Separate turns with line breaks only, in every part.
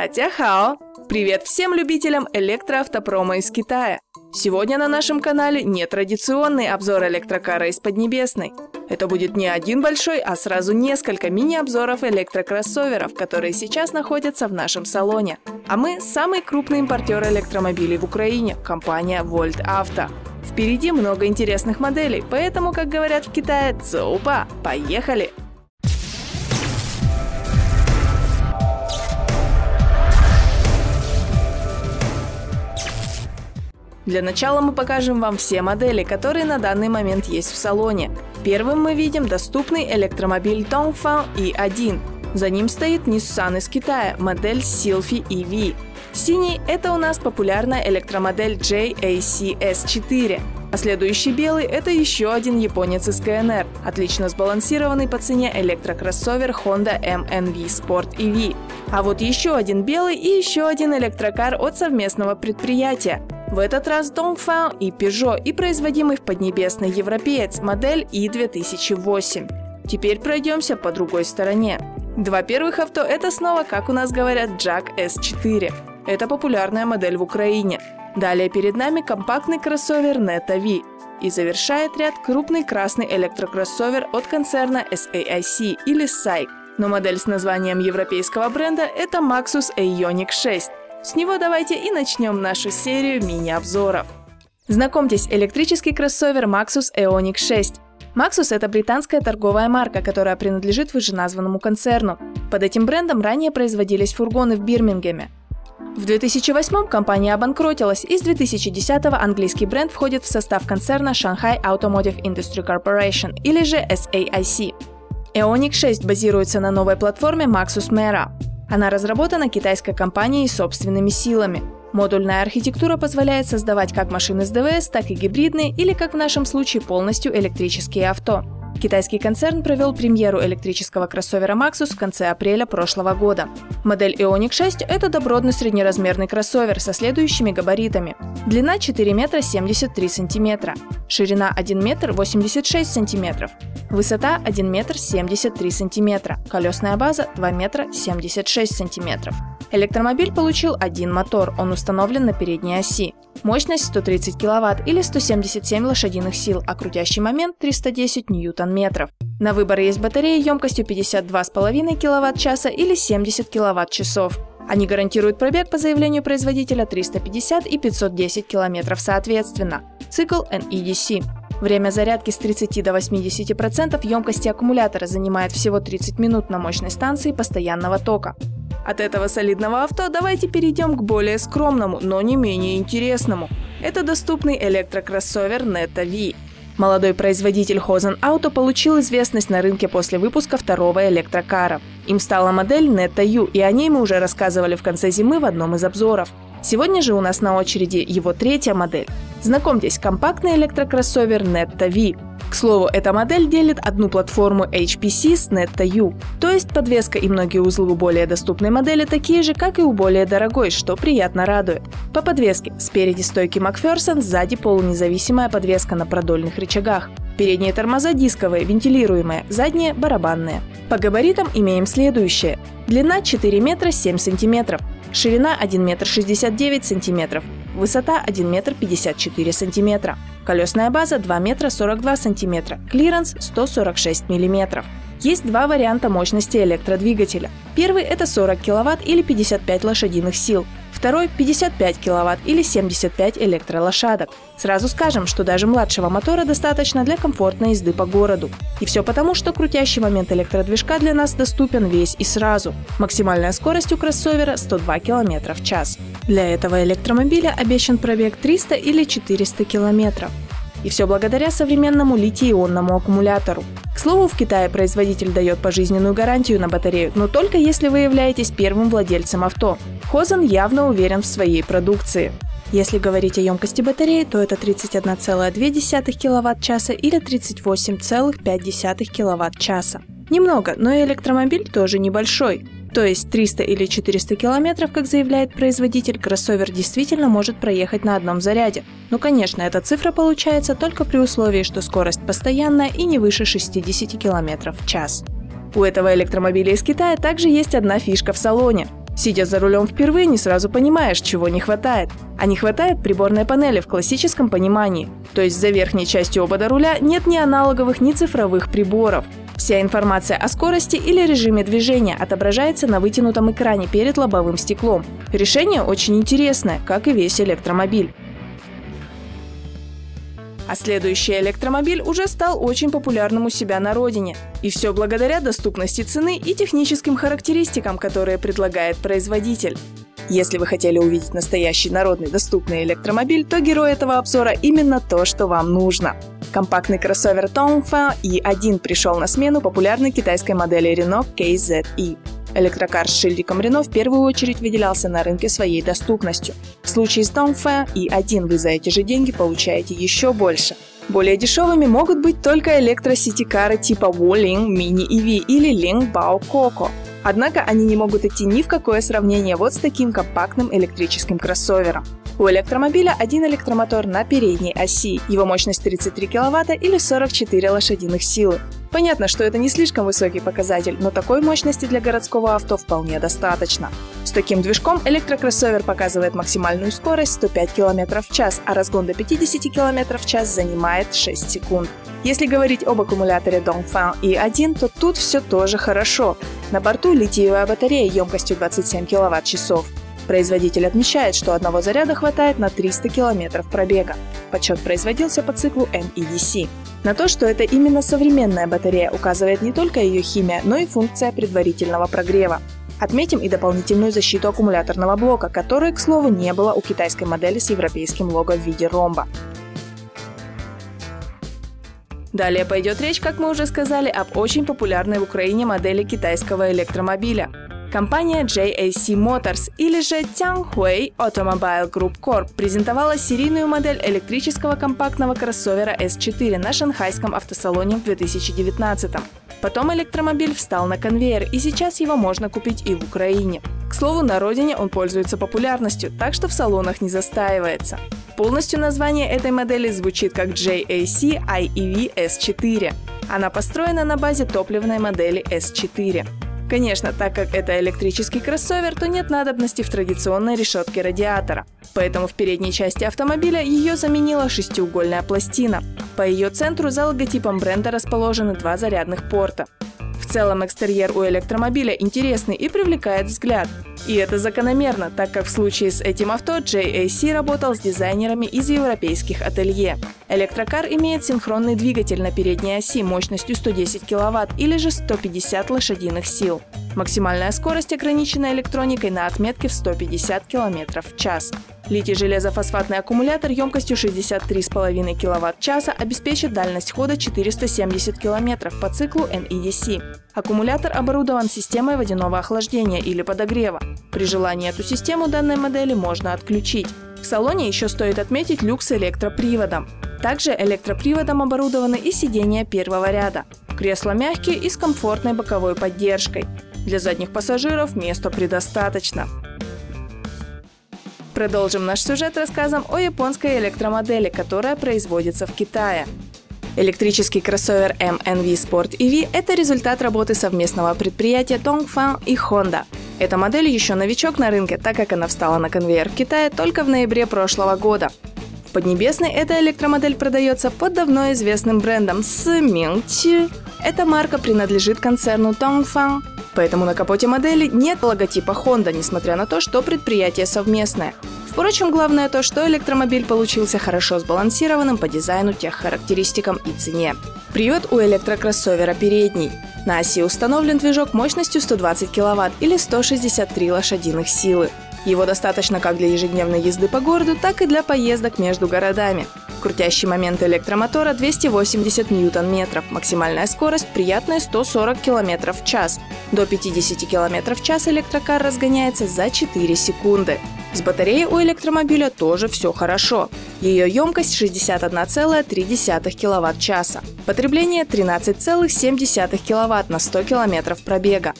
Татья Хао! Привет всем любителям электроавтопрома из Китая! Сегодня на нашем канале нетрадиционный обзор электрокара из Поднебесной. Это будет не один большой, а сразу несколько мини-обзоров электрокроссоверов, которые сейчас находятся в нашем салоне. А мы – самый крупный импортер электромобилей в Украине – компания Volt Auto. Впереди много интересных моделей, поэтому, как говорят в Китае, цоупа, поехали! Для начала мы покажем вам все модели, которые на данный момент есть в салоне. Первым мы видим доступный электромобиль Dongfeng E1. За ним стоит Nissan из Китая, модель Sylphy EV. Синий – это у нас популярная электромодель JAC-S4. А следующий белый – это еще один японец из КНР, отлично сбалансированный по цене электрокроссовер Honda MNV Sport EV. А вот еще один белый и еще один электрокар от совместного предприятия. В этот раз Dongfeng и Peugeot и производимый в Поднебесной европеец модель i2008. Теперь пройдемся по другой стороне. Два первых авто – это снова, как у нас говорят, Jack S4. Это популярная модель в Украине. Далее перед нами компактный кроссовер Neta V. И завершает ряд крупный красный электрокроссовер от концерна SAIC или SAIC. Но модель с названием европейского бренда – это Maxus Ioniq 6. С него давайте и начнем нашу серию мини-обзоров. Знакомьтесь, электрический кроссовер Maxus Eonic 6. Maxus – это британская торговая марка, которая принадлежит вышеназванному концерну. Под этим брендом ранее производились фургоны в Бирмингеме. В 2008 компания обанкротилась, и с 2010 английский бренд входит в состав концерна Shanghai Automotive Industry Corporation, или же SAIC. Eonic 6 базируется на новой платформе Maxus Mera. Она разработана китайской компанией собственными силами. Модульная архитектура позволяет создавать как машины с ДВС, так и гибридные или, как в нашем случае, полностью электрические авто. Китайский концерн провел премьеру электрического кроссовера Maxus в конце апреля прошлого года. Модель Ioniq 6 – это добротный среднеразмерный кроссовер со следующими габаритами. Длина 4 метра 73 сантиметра, ширина 1 метр 86 сантиметров, высота 1 метр 73 сантиметра, колесная база 2 метра 76 сантиметров. Электромобиль получил один мотор, он установлен на передней оси. Мощность 130 кВт или 177 лошадиных сил, а крутящий момент 310 ньютон-метров. На выбор есть батареи емкостью 52,5 кВт-часа или 70 кВт-часов. Они гарантируют пробег по заявлению производителя 350 и 510 км соответственно. Цикл NEDC. Время зарядки с 30 до 80% емкости аккумулятора занимает всего 30 минут на мощной станции постоянного тока. От этого солидного авто давайте перейдем к более скромному, но не менее интересному. Это доступный электрокроссовер Neta V. Молодой производитель Hosen Auto получил известность на рынке после выпуска второго электрокара. Им стала модель Neta U, и о ней мы уже рассказывали в конце зимы в одном из обзоров. Сегодня же у нас на очереди его третья модель. Знакомьтесь, компактный электрокроссовер Netta V. К слову, эта модель делит одну платформу HPC с Netta U, то есть подвеска и многие узлы у более доступной модели такие же, как и у более дорогой, что приятно радует. По подвеске спереди стойки Макферсон, сзади полунезависимая подвеска на продольных рычагах. Передние тормоза дисковые, вентилируемые, задние – барабанные. По габаритам имеем следующее. Длина 4 метра 7 сантиметров, ширина 1 метр 69 сантиметров, высота 1 метр 54 сантиметра. Колесная база 2 метра 42 сантиметра, клиренс 146 миллиметров. Есть два варианта мощности электродвигателя. Первый – это 40 кВт или 55 лошадиных сил. Второй – 55 кВт или 75 электролошадок. Сразу скажем, что даже младшего мотора достаточно для комфортной езды по городу. И все потому, что крутящий момент электродвижка для нас доступен весь и сразу. Максимальная скорость у кроссовера – 102 км в час. Для этого электромобиля обещан пробег 300 или 400 км. И все благодаря современному литий-ионному аккумулятору. К слову, в Китае производитель дает пожизненную гарантию на батарею, но только если вы являетесь первым владельцем авто. Хозен явно уверен в своей продукции. Если говорить о емкости батареи, то это 31,2 кВт-часа или 38,5 кВт-часа. Немного, но и электромобиль тоже небольшой. То есть 300 или 400 километров, как заявляет производитель, кроссовер действительно может проехать на одном заряде. Но, конечно, эта цифра получается только при условии, что скорость постоянная и не выше 60 км в час. У этого электромобиля из Китая также есть одна фишка в салоне. Сидя за рулем впервые, не сразу понимаешь, чего не хватает. А не хватает приборной панели в классическом понимании. То есть за верхней частью обода руля нет ни аналоговых, ни цифровых приборов. Вся информация о скорости или режиме движения отображается на вытянутом экране перед лобовым стеклом. Решение очень интересное, как и весь электромобиль. А следующий электромобиль уже стал очень популярным у себя на родине. И все благодаря доступности цены и техническим характеристикам, которые предлагает производитель. Если вы хотели увидеть настоящий народный доступный электромобиль, то герой этого обзора именно то, что вам нужно. Компактный кроссовер Tongfa E1 пришел на смену популярной китайской модели Renault KZE. Электрокар с шильдиком Renault в первую очередь выделялся на рынке своей доступностью. В случае с Dongfa E1 вы за эти же деньги получаете еще больше. Более дешевыми могут быть только электросити-кары типа Wuling Mini EV или Ling Bao Coco. Однако они не могут идти ни в какое сравнение вот с таким компактным электрическим кроссовером. У электромобиля один электромотор на передней оси, его мощность 33 кВт или 44 лошадиных силы. Понятно, что это не слишком высокий показатель, но такой мощности для городского авто вполне достаточно. С таким движком электрокроссовер показывает максимальную скорость 105 км в час, а разгон до 50 км в час занимает 6 секунд. Если говорить об аккумуляторе Dongfeng i1, то тут все тоже хорошо. На борту литиевая батарея емкостью 27 кВт-часов. Производитель отмечает, что одного заряда хватает на 300 км пробега. Подсчет производился по циклу NEDC. На то, что это именно современная батарея, указывает не только ее химия, но и функция предварительного прогрева. Отметим и дополнительную защиту аккумуляторного блока, которой, к слову, не было у китайской модели с европейским лого в виде ромба. Далее пойдет речь, как мы уже сказали, об очень популярной в Украине модели китайского электромобиля. Компания JAC Motors или же Tianhui Automobile Group Corp презентовала серийную модель электрического компактного кроссовера S4 на шанхайском автосалоне в 2019 -м. Потом электромобиль встал на конвейер, и сейчас его можно купить и в Украине. К слову, на родине он пользуется популярностью, так что в салонах не застаивается. Полностью название этой модели звучит как JAC IEV S4. Она построена на базе топливной модели S4. Конечно, так как это электрический кроссовер, то нет надобности в традиционной решетке радиатора. Поэтому в передней части автомобиля ее заменила шестиугольная пластина. По ее центру за логотипом бренда расположены два зарядных порта. В целом экстерьер у электромобиля интересный и привлекает взгляд. И это закономерно, так как в случае с этим авто JAC работал с дизайнерами из европейских ателье. Электрокар имеет синхронный двигатель на передней оси мощностью 110 кВт или же 150 лошадиных сил. Максимальная скорость ограничена электроникой на отметке в 150 км в час. Литий-железофосфатный аккумулятор емкостью 63,5 кВт-часа обеспечит дальность хода 470 км по циклу NEDC. Аккумулятор оборудован системой водяного охлаждения или подогрева. При желании эту систему данной модели можно отключить. В салоне еще стоит отметить люк с электроприводом. Также электроприводом оборудованы и сиденья первого ряда. Кресла мягкие и с комфортной боковой поддержкой. Для задних пассажиров места предостаточно. Продолжим наш сюжет рассказом о японской электромодели, которая производится в Китае. Электрический кроссовер MNV Sport EV – это результат работы совместного предприятия Dongfeng и Honda. Эта модель еще новичок на рынке, так как она встала на конвейер в Китае только в ноябре прошлого года. В Поднебесной эта электромодель продается под давно известным брендом Smingchi. Эта марка принадлежит концерну Dongfeng, поэтому на капоте модели нет логотипа Honda, несмотря на то, что предприятие совместное. Впрочем, главное то, что электромобиль получился хорошо сбалансированным по дизайну, тех характеристикам и цене. Привод у электрокроссовера передний. На оси установлен движок мощностью 120 кВт или 163 лошадиных силы. Его достаточно как для ежедневной езды по городу, так и для поездок между городами. Крутящий момент электромотора 280 ньютон-метров, максимальная скорость приятная 140 км в час. До 50 км в час электрокар разгоняется за 4 секунды. С батареей у электромобиля тоже все хорошо. Ее емкость 61,3 кВт-часа. Потребление 13,7 кВт на 100 км пробега.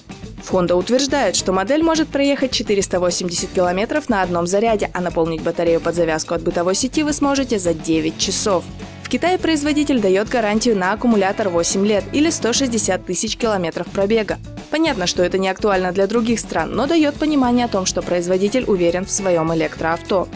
Honda утверждает, что модель может проехать 480 км на одном заряде, а наполнить батарею под завязку от бытовой сети вы сможете за 9 часов. В Китае производитель дает гарантию на аккумулятор 8 лет или 160 тысяч километров пробега. Понятно, что это не актуально для других стран, но дает понимание о том, что производитель уверен в своем электроавто.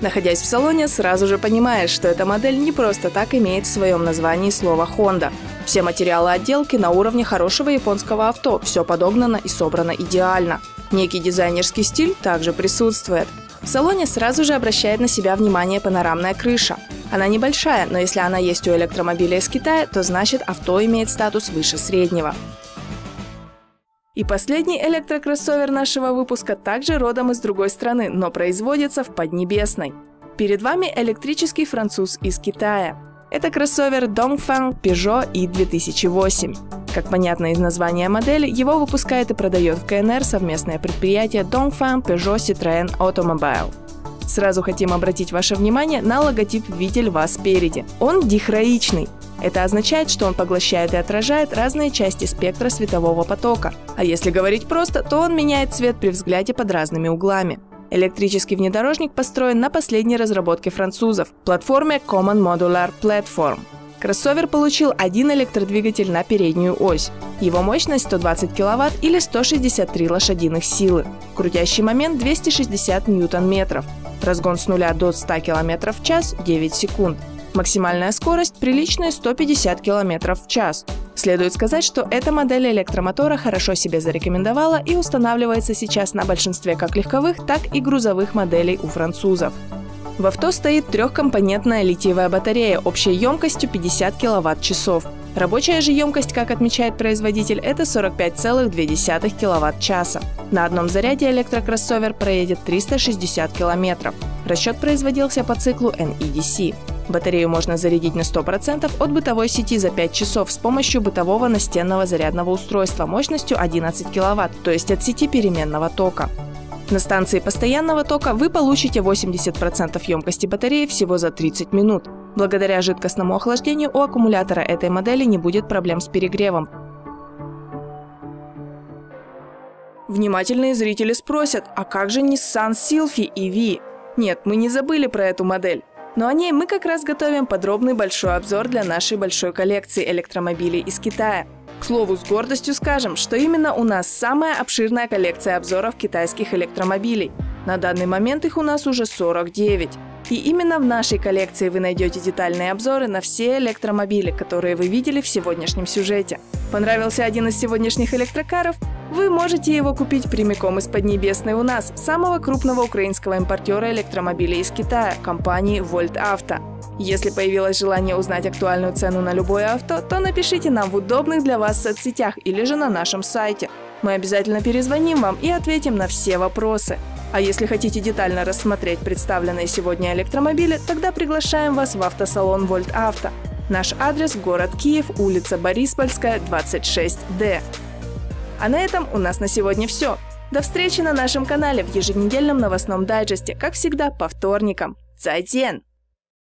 Находясь в салоне, сразу же понимаешь, что эта модель не просто так имеет в своем названии слово Honda. Все материалы отделки на уровне хорошего японского авто, все подогнано и собрано идеально. Некий дизайнерский стиль также присутствует. В салоне сразу же обращает на себя внимание панорамная крыша. Она небольшая, но если она есть у электромобиля из Китая, то значит авто имеет статус выше среднего. И последний электрокроссовер нашего выпуска также родом из другой страны, но производится в Поднебесной. Перед вами электрический француз из Китая. Это кроссовер Dongfeng Peugeot i2008. Как понятно из названия модели, его выпускает и продает в КНР совместное предприятие Dongfeng Peugeot Citroën Automobile. Сразу хотим обратить ваше внимание на логотип в виде спереди. Он дихроичный, это означает, что он поглощает и отражает разные части спектра светового потока. А если говорить просто, то он меняет цвет при взгляде под разными углами. Электрический внедорожник построен на последней разработке французов – платформе Common Modular Platform. Кроссовер получил один электродвигатель на переднюю ось. Его мощность 120 кВт или 163 лошадиных силы. Крутящий момент 260 ньютон-метров. Разгон с нуля до 100 км в час – 9 секунд. Максимальная скорость приличная 150 км в час. Следует сказать, что эта модель электромотора хорошо себе зарекомендовала и устанавливается сейчас на большинстве как легковых, так и грузовых моделей у французов. В авто стоит трехкомпонентная литиевая батарея общей емкостью 50 кВт-часов. Рабочая же емкость, как отмечает производитель, это 45,2 кВт-часа. На одном заряде электрокроссовер проедет 360 км. Расчет производился по циклу NEDC. Батарею можно зарядить на 100% от бытовой сети за 5 часов с помощью бытового настенного зарядного устройства мощностью 11 кВт, то есть от сети переменного тока. На станции постоянного тока вы получите 80% емкости батареи всего за 30 минут. Благодаря жидкостному охлаждению у аккумулятора этой модели не будет проблем с перегревом. Внимательные зрители спросят, а как же Nissan Sylphy EV? Нет, мы не забыли про эту модель. Но о ней мы как раз готовим подробный большой обзор для нашей большой коллекции электромобилей из Китая. К слову, с гордостью скажем, что именно у нас самая обширная коллекция обзоров китайских электромобилей. На данный момент их у нас уже 49. И именно в нашей коллекции вы найдете детальные обзоры на все электромобили, которые вы видели в сегодняшнем сюжете. Понравился один из сегодняшних электрокаров? Вы можете его купить прямиком из Поднебесной у нас, самого крупного украинского импортера электромобилей из Китая, компании Volt Auto. Если появилось желание узнать актуальную цену на любое авто, то напишите нам в удобных для вас соцсетях или же на нашем сайте. Мы обязательно перезвоним вам и ответим на все вопросы. А если хотите детально рассмотреть представленные сегодня электромобили, тогда приглашаем вас в автосалон Volt Auto. Наш адрес – город Киев, улица Бориспольская, 26D. А на этом у нас на сегодня все. До встречи на нашем канале в еженедельном новостном дайджесте, как всегда, по вторникам. Зайден!